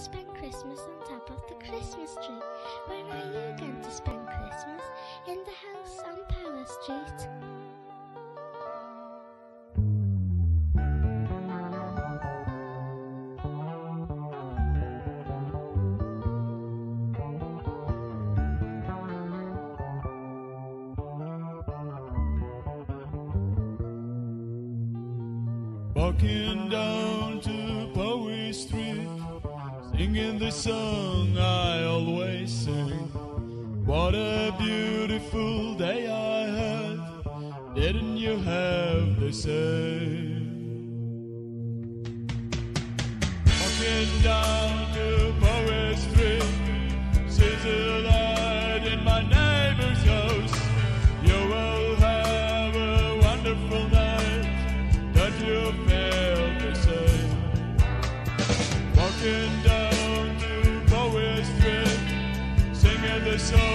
spend Christmas on top of the Christmas tree. Where are you going to spend Christmas? In the house on Power Street. Walking down singing the song I always sing. What a beautiful day I had, didn't you have the same? Walking down to Power Street, sees a light in my neighbor's house. You will have a wonderful night. Don't you feel so